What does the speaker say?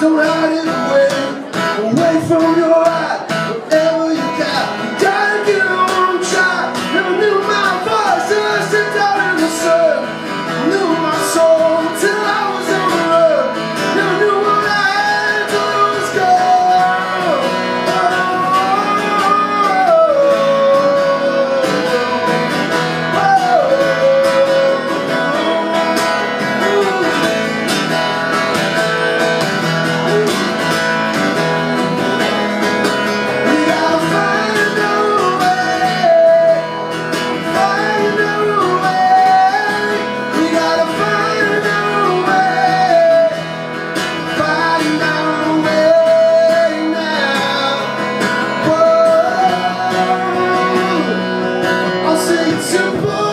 Don't hide it away, away from simple.